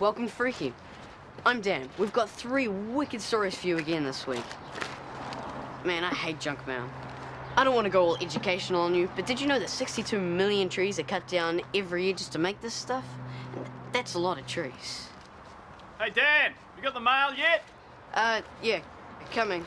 Welcome to Freaky. I'm Dan. We've got three wicked stories for you again this week. Man, I hate junk mail. I don't want to go all educational on you, but did you know that 62 million trees are cut down every year just to make this stuff? That's a lot of trees. Hey, Dan, you got the mail yet? Uh, yeah, coming.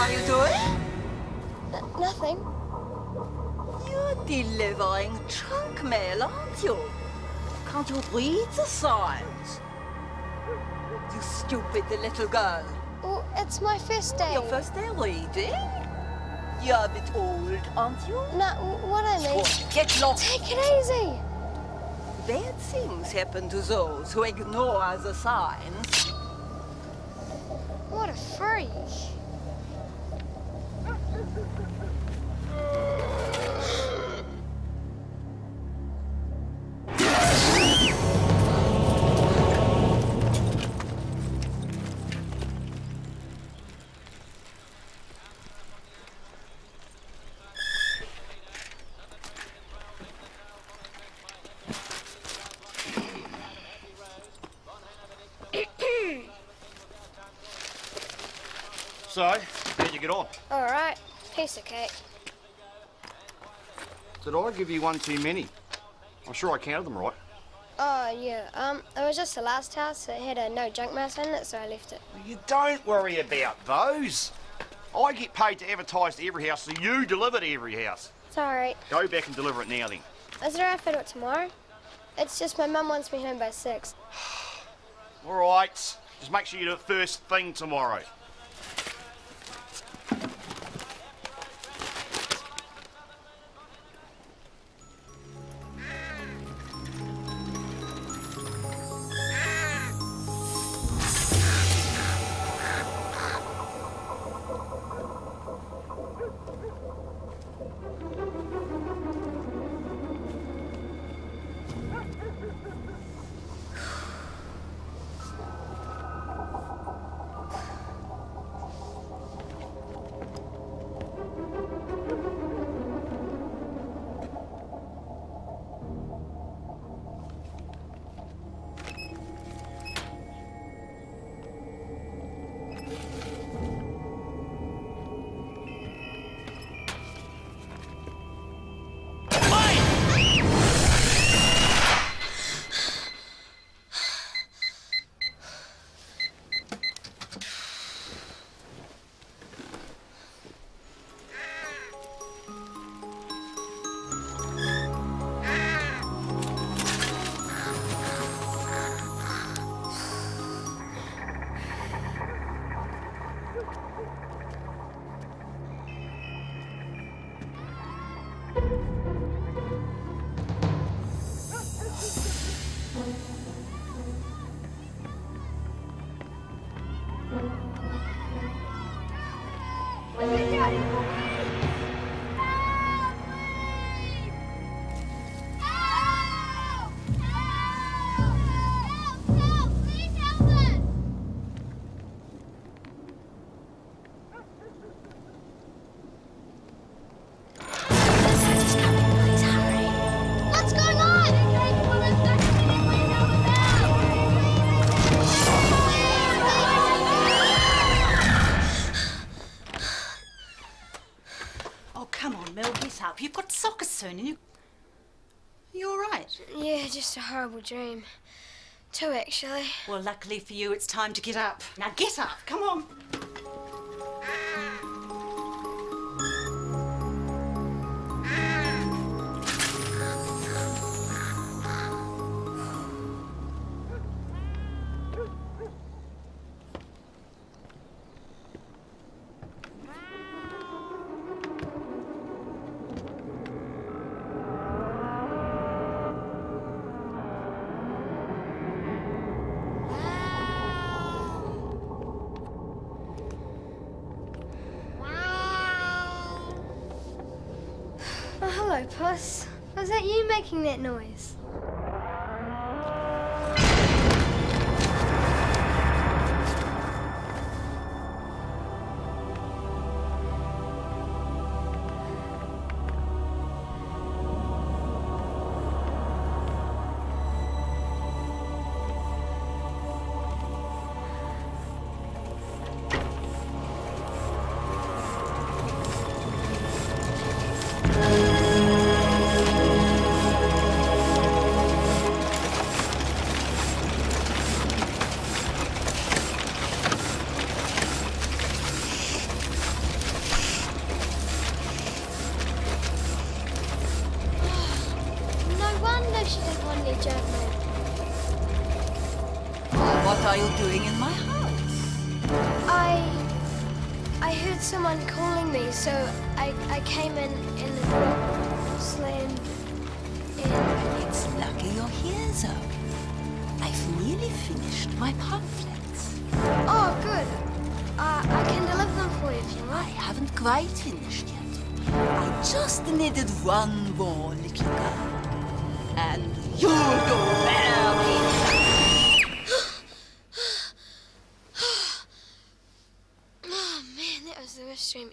What are you doing? N- nothing. You're delivering trunk mail, aren't you? Can't you read the signs? You stupid little girl. Well, it's my first day. Your first day reading? You're a bit old, aren't you? No, what I mean. Oh, get lost. Take it easy. Bad things happen to those who ignore the signs. What a freak. So, how'd you get on? All right. Piece of cake. Did I give you one too many? I'm sure I counted them right. Oh, yeah. Um, it was just the last house that had a no junk mail sign in it, so I left it. You don't worry about those. I get paid to advertise to every house, so you deliver to every house. It's all right. Go back and deliver it now then. Is it all right if I do it tomorrow? It's just my mum wants me home by six. All right. Just make sure you do it first thing tomorrow. Up. You've got soccer soon and you... You all right? Yeah, just a horrible dream. Two, actually. Well, luckily for you, it's time to get up. Now get up, come on. Puss. was that you making that noise? man. You'll do very oh man, that was the worst dream.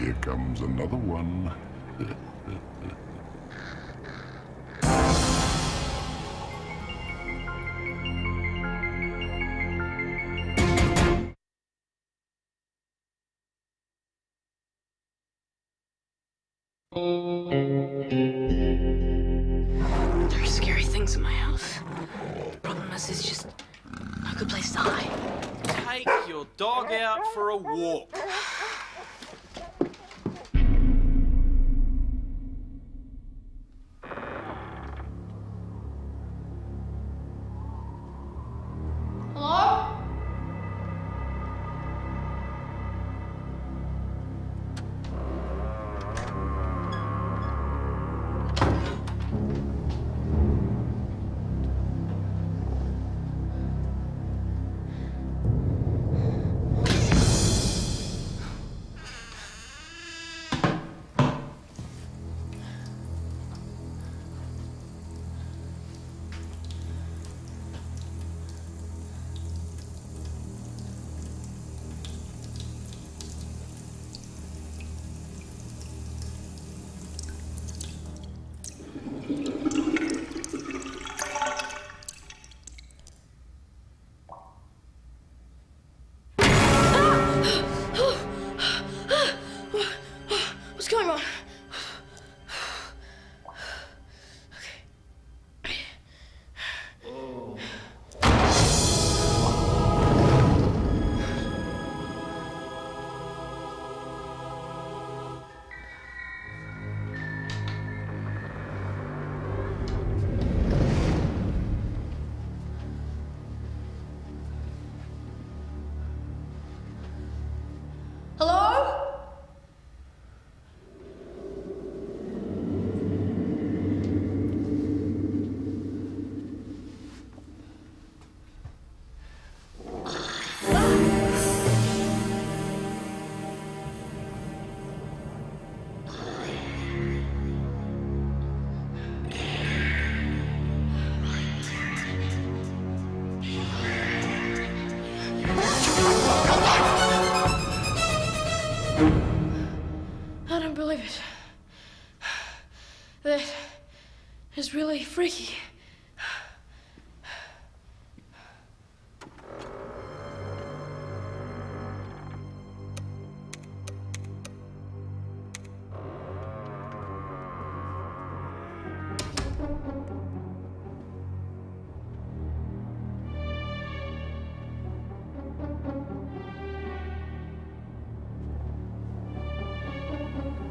Here comes another one.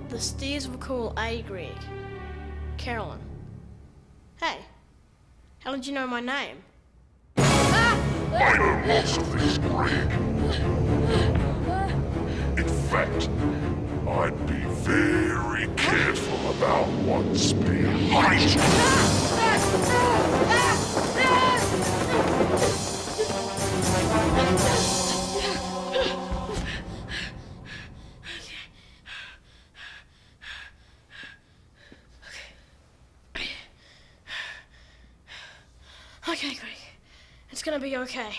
The steers were call a greg Carolyn. Hey, how did you know my name? I know most of this, Greg. In fact, I'd be very careful about what's behind you. Okay, Greg. It's gonna be okay.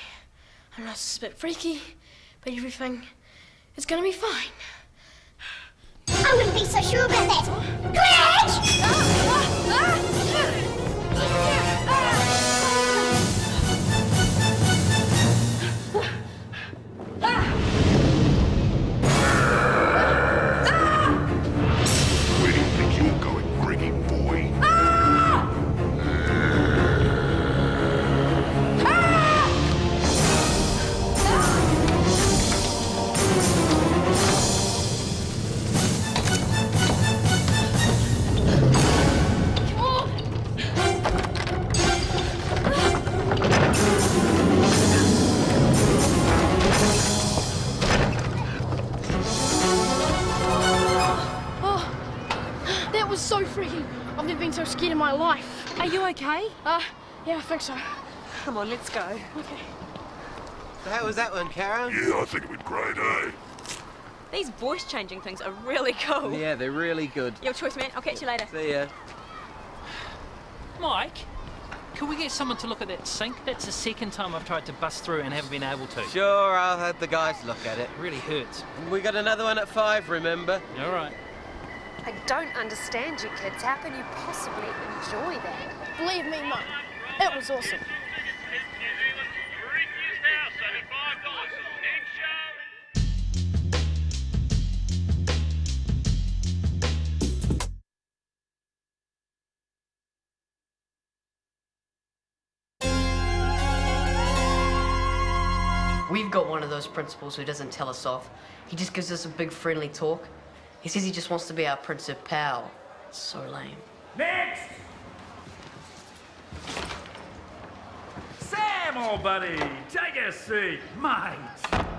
I know it's a bit freaky, but everything is gonna be fine. So about that. Greg! Okay? Uh, yeah, I think so. Come on, let's go. Okay. So how was that one, Karen? Yeah, I think it went great, eh? These voice changing things are really cool. Yeah, they're really good. Your choice, man. I'll catch you later. See ya. Mike, can we get someone to look at that sink? That's the second time I've tried to bust through and haven't been able to. Sure, I'll have the guys look at it. Really hurts. We got another one at five, remember? All right. I don't understand you kids. How can you possibly enjoy that? Believe me, Mum, it was awesome. We've got one of those principals who doesn't tell us off. He just gives us a big friendly talk. He says he just wants to be our Prince of Pal. It's so lame. Next! Sam, old buddy, take a seat, mate.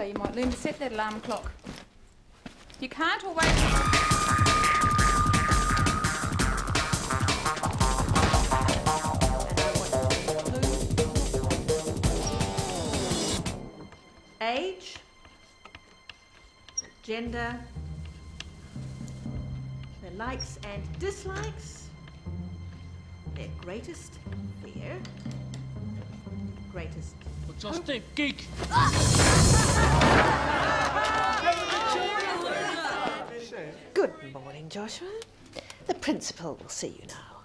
One you might learn to set that alarm clock. You can't always. Age, gender, their likes and dislikes, their greatest fear, greatest. Just a geek. Ah! Good morning, Joshua. The principal will see you now.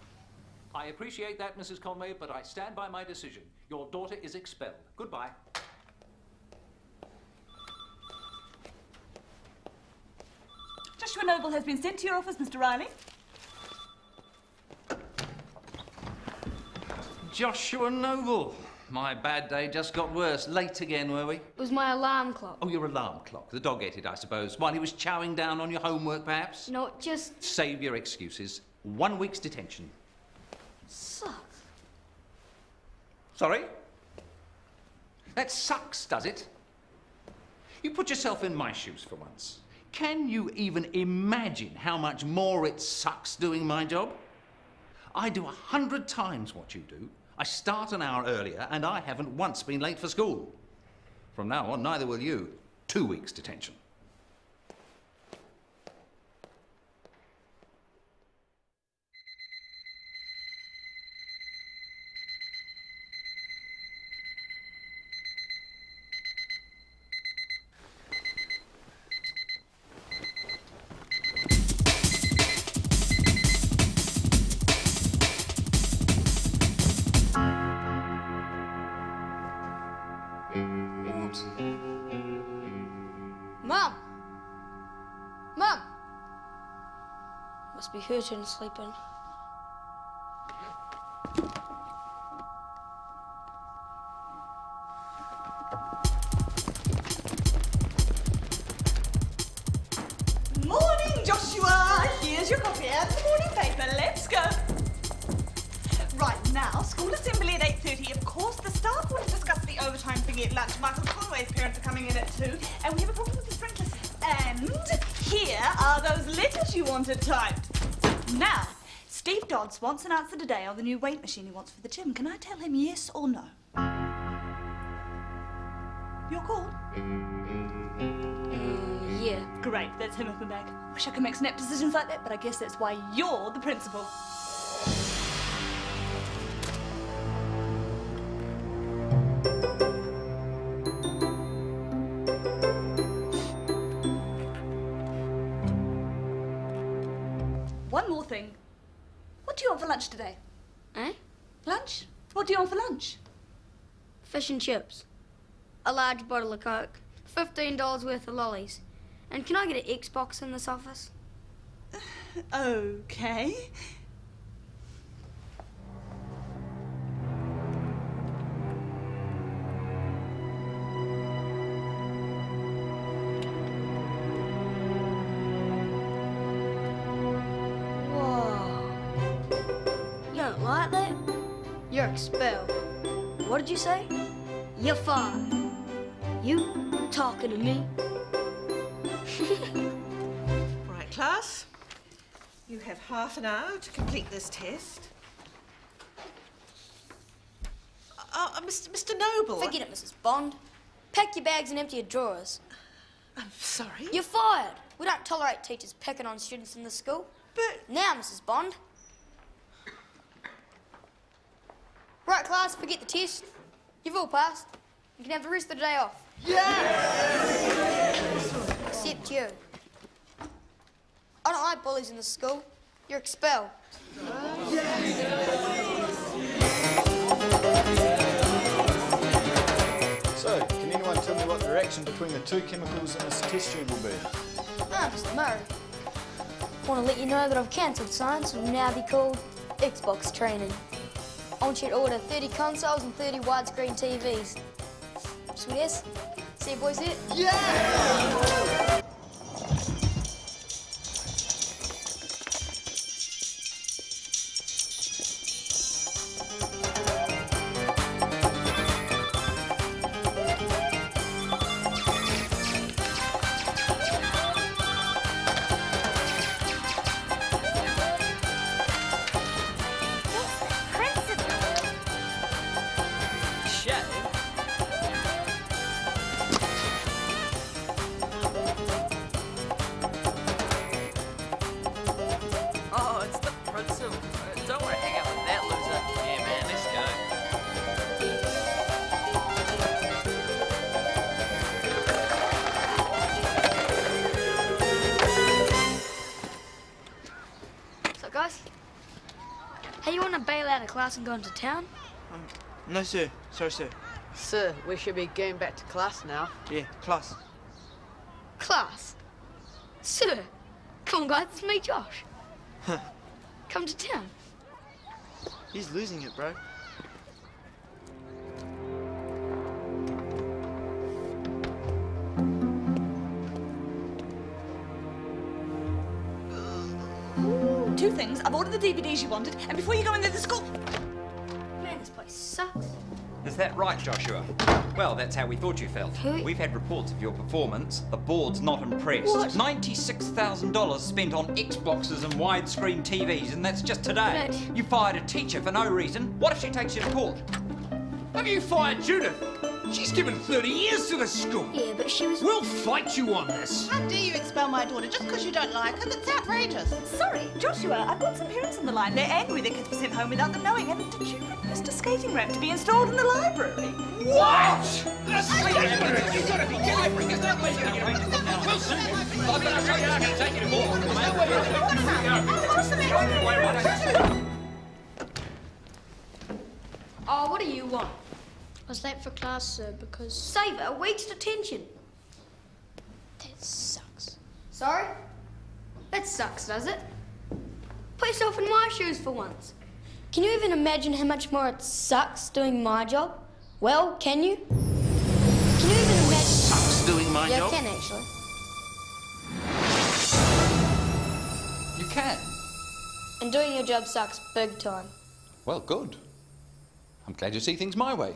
I appreciate that, Mrs. Conway, but I stand by my decision. Your daughter is expelled. Goodbye. Joshua Noble has been sent to your office, Mr. Riley. Joshua Noble. My bad day just got worse. Late again, were we? It was my alarm clock. Oh, your alarm clock. The dog ate it, I suppose. While he was chowing down on your homework, perhaps? No, just Save your excuses. One week's detention. sucks. Sorry? That sucks, does it? You put yourself in my shoes for once. Can you even imagine how much more it sucks doing my job? I do a hundred times what you do. I start an hour earlier, and I haven't once been late for school. From now on, neither will you. Two weeks' detention. Must be her turn to sleep in. Morning, Joshua. Here's your coffee and the morning paper. Let's go. Right now, school assembly at 8.30. Of course, the staff will discuss the overtime thingy at lunch. Michael Conway's parents are coming in at 2. And we have a problem with the sprinklers. And here are those letters you wanted typed. Now, Steve Dodds wants an answer today on the new weight machine he wants for the gym. Can I tell him yes or no? Your call? Mm, yeah. Great, that's him off the bag. Wish I could make snap decisions like that, but I guess that's why you're the principal. For lunch today? Eh? Lunch? What do you want for lunch? Fish and chips. A large bottle of Coke. $15 worth of lollies. And can I get an Xbox in this office? Okay. You say? You're fired. You talking to me? Right, class. You have half an hour to complete this test. Uh, uh, Mr. Mr. Noble. Forget it, Mrs. Bond. Pack your bags and empty your drawers. I'm sorry. You're fired. We don't tolerate teachers pecking on students in this school. But now, Mrs. Bond. Right, class. Forget the test. You've all passed. You can have the rest of the day off. Yes! Except you. I don't like bullies in this school. You're expelled. Yes! So, can anyone tell me what the reaction between the two chemicals in this test tube will be? Ah, Mr. Murray. I Want to let you know that I've cancelled science and will now be called Xbox training. I want you to order 30 consoles and 30 widescreen TVs. Sweet as? See you boys there? Yeah! Class and go into town? Um, no, sir. Sorry, sir. Sir, we should be going back to class now. Yeah, class. Class? Sir, come on, guys, it's me, Josh. Come to town. He's losing it, bro. Two things. I've ordered the DVDs you wanted, and before you go into the school... Is that right, Joshua? Well, that's how we thought you felt. We've had reports of your performance. The board's not impressed. What? $96,000 spent on Xboxes and widescreen TVs, and that's just today. But- You fired a teacher for no reason. What if she takes you to court? Have you fired Judith? She's given 30 years to the school. Yeah, but she was... We'll fight you on this. How dare you expel my daughter just because you don't like her? That's outrageous. Sorry, Joshua, I've got some parents on the line. They're angry their kids were sent home without them knowing. And did you request a skating ramp to be installed in the library? What? You've got to be kidding me. There's no way you're going to get We'll see. I'm going to show you how to take you to court. Oh, what do you want? I was late for class, sir, because... Save a week's detention. That sucks. Sorry? That sucks, does it? Put yourself in my shoes for once. Can you even imagine how much more it sucks doing my job? Well, can you? Can you even imagine? Sucks doing my yeah, job. I can actually. You can. And doing your job sucks big time. Well, good. I'm glad you see things my way.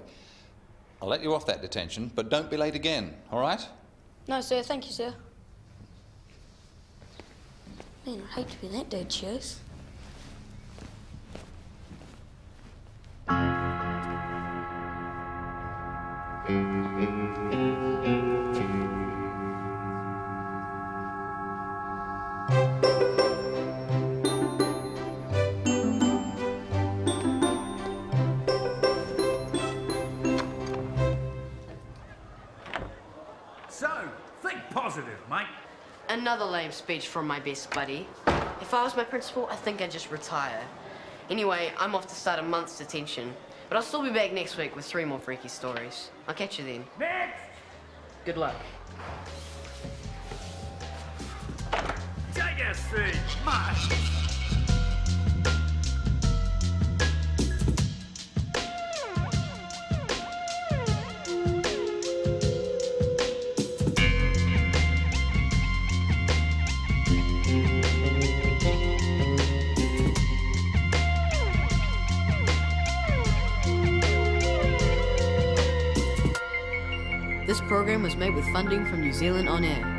I'll let you off that detention, but don't be late again, all right? No, sir. Thank you, sir. Man, I'd hate to be that dude's shoes. Speech from my best buddy. If I was my principal, I think I'd just retire. Anyway, I'm off to start a month's detention. But I'll still be back next week with three more freaky stories. I'll catch you then. Next! Good luck. Take a seat, mate. Program was made with funding from New Zealand On Air.